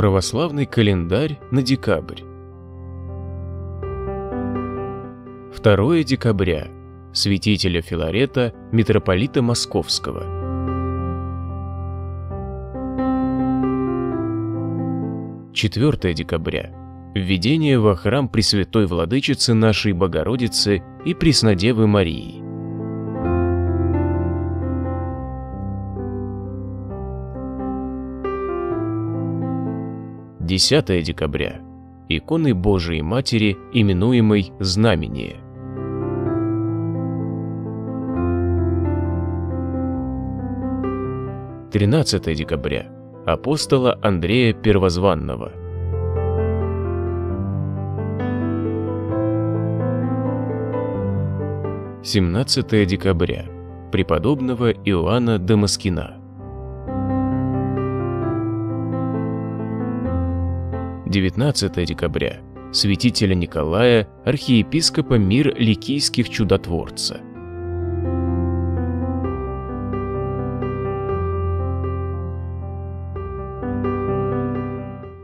Православный календарь на декабрь. 2 декабря. Святителя Филарета, митрополита Московского. 4 декабря. Введение во храм Пресвятой Владычицы нашей Богородицы и Преснодевы Марии. Десятое декабря. Иконы Божией Матери, именуемой Знамение. Тринадцатое декабря. Апостола Андрея Первозванного. 17 декабря. Преподобного Иоанна Дамаскина. 19 декабря. Святителя Николая, архиепископа мир ликийских чудотворца.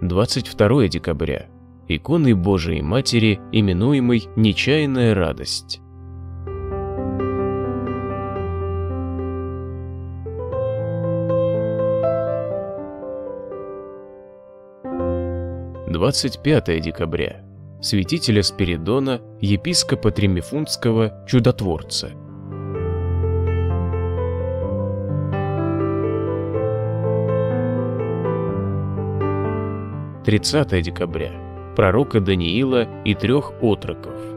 Двадцать второе декабря. Иконы Божией Матери, именуемой «Нечаянная радость». 25 декабря. Святителя Спиридона, епископа Тремифунтского, чудотворца. Тридцатое декабря. Пророка Даниила и трех отроков.